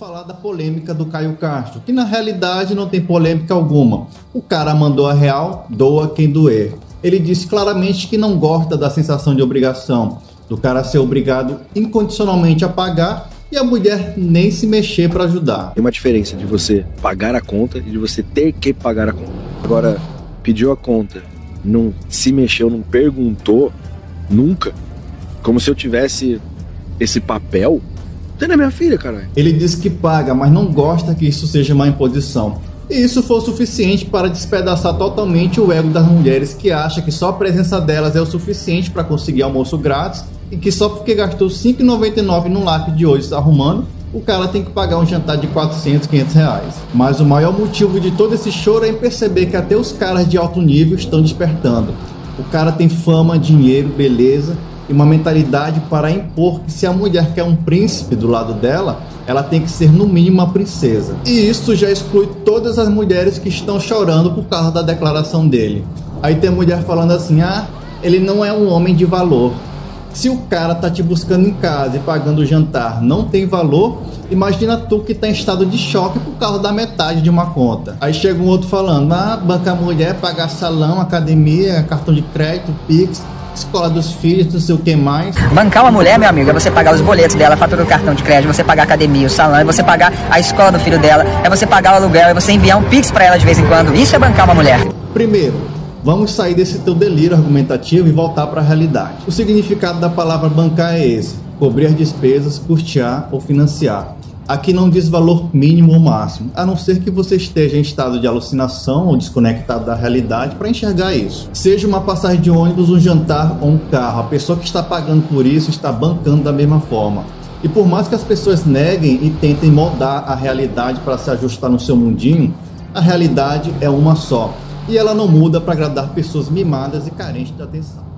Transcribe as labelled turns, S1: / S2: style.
S1: falar da polêmica do Caio Castro, que na realidade não tem polêmica alguma. O cara mandou a real, doa quem doer. Ele disse claramente que não gosta da sensação de obrigação, do cara ser obrigado incondicionalmente a pagar e a mulher nem se mexer para ajudar.
S2: Tem uma diferença de você pagar a conta e de você ter que pagar a conta. Agora, pediu a conta, não se mexeu, não perguntou nunca, como se eu tivesse esse papel minha filha, caralho.
S1: Ele diz que paga, mas não gosta que isso seja uma imposição. E isso foi o suficiente para despedaçar totalmente o ego das mulheres que acha que só a presença delas é o suficiente para conseguir almoço grátis e que só porque gastou R$ 5,99 no lápis de hoje arrumando, o cara tem que pagar um jantar de 400, 500 reais. Mas o maior motivo de todo esse choro é perceber que até os caras de alto nível estão despertando. O cara tem fama, dinheiro, beleza e uma mentalidade para impor que se a mulher quer um príncipe do lado dela, ela tem que ser no mínimo uma princesa. E isso já exclui todas as mulheres que estão chorando por causa da declaração dele. Aí tem mulher falando assim: "Ah, ele não é um homem de valor". Se o cara tá te buscando em casa e pagando o jantar não tem valor, imagina tu que tá em estado de choque por causa da metade de uma conta. Aí chega um outro falando: "Ah, bancar mulher, pagar salão, academia, cartão de crédito, Pix, escola dos filhos, não sei o que mais.
S3: Bancar uma mulher, meu amigo, é você pagar os boletos dela, a fatura do cartão de crédito, você pagar a academia, o salão, é você pagar a escola do filho dela, é você pagar o aluguel, é você enviar um pix para ela de vez em quando. Isso é bancar uma mulher.
S1: Primeiro, vamos sair desse teu delírio argumentativo e voltar para a realidade. O significado da palavra bancar é esse: cobrir as despesas, custear ou financiar. Aqui não diz valor mínimo ou máximo, a não ser que você esteja em estado de alucinação ou desconectado da realidade para enxergar isso. Seja uma passagem de ônibus, um jantar ou um carro, a pessoa que está pagando por isso está bancando da mesma forma. E por mais que as pessoas neguem e tentem moldar a realidade para se ajustar no seu mundinho, a realidade é uma só. E ela não muda para agradar pessoas mimadas e carentes de atenção.